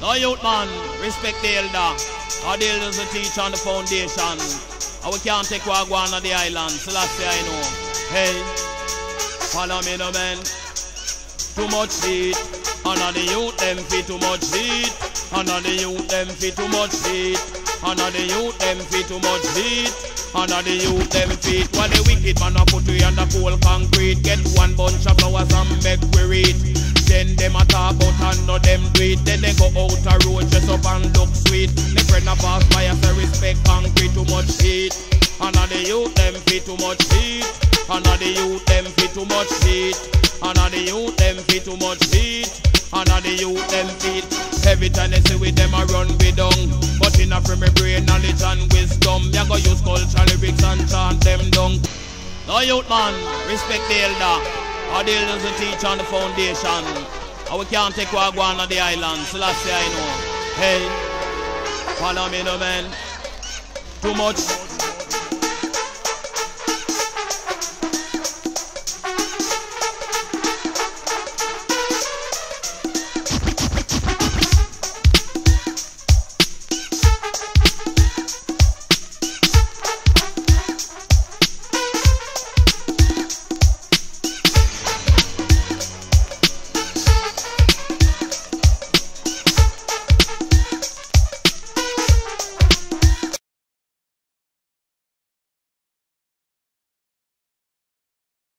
No youth man, respect the elder. Our the elders will teach on the foundation. And we can't take go on the island. So that's the I know. Hey, follow me no man. Too much heat. And the youth them fit too much heat. And the youth them fit too much heat. And the youth them fit too much heat. And the youth them feet While the wicked man a put we under cold concrete Get one bunch of flowers and make we read them do it Then they go out a road dress up and look sweet. The friend a pass by a say respect concrete too much heat. And the youth them feet too much heat. And the youth them feet too much heat. And the youth them feet too much heat. And the youth them feet Every time they see with them a run we down But in a free me brain knowledge and wisdom. Me go use culture lyrics and chant them down No youth man, respect the elder. Our the elders will teach on the foundation And we can't take what go on the island So that's say I know. Hey, follow me no man. Too much